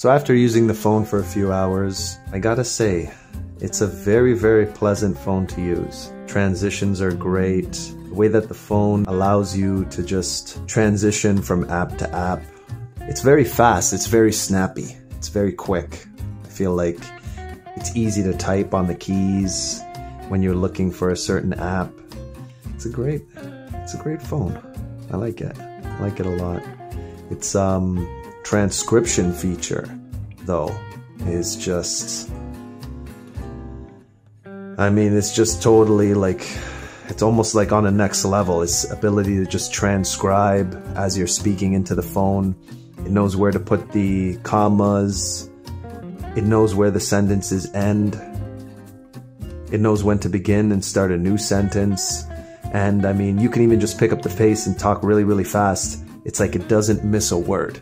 So after using the phone for a few hours, I gotta say, it's a very, very pleasant phone to use. Transitions are great. The way that the phone allows you to just transition from app to app. It's very fast, it's very snappy, it's very quick. I feel like it's easy to type on the keys when you're looking for a certain app. It's a great, it's a great phone. I like it. I like it a lot. It's um transcription feature, though, is just. I mean, it's just totally like. It's almost like on a next level. Its ability to just transcribe as you're speaking into the phone. It knows where to put the commas. It knows where the sentences end. It knows when to begin and start a new sentence. And I mean, you can even just pick up the pace and talk really, really fast. It's like it doesn't miss a word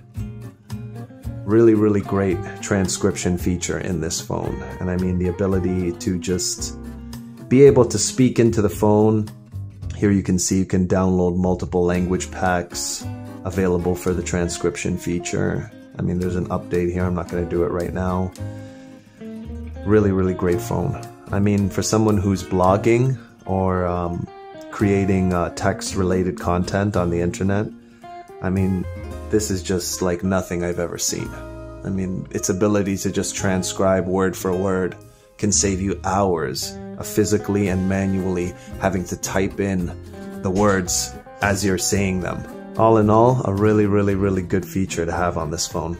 really, really great transcription feature in this phone. And I mean the ability to just be able to speak into the phone. Here you can see you can download multiple language packs available for the transcription feature. I mean, there's an update here. I'm not going to do it right now. Really, really great phone. I mean, for someone who's blogging or um, creating uh, text related content on the internet, I mean, this is just like nothing I've ever seen. I mean, its ability to just transcribe word for word can save you hours of physically and manually having to type in the words as you're saying them. All in all, a really, really, really good feature to have on this phone.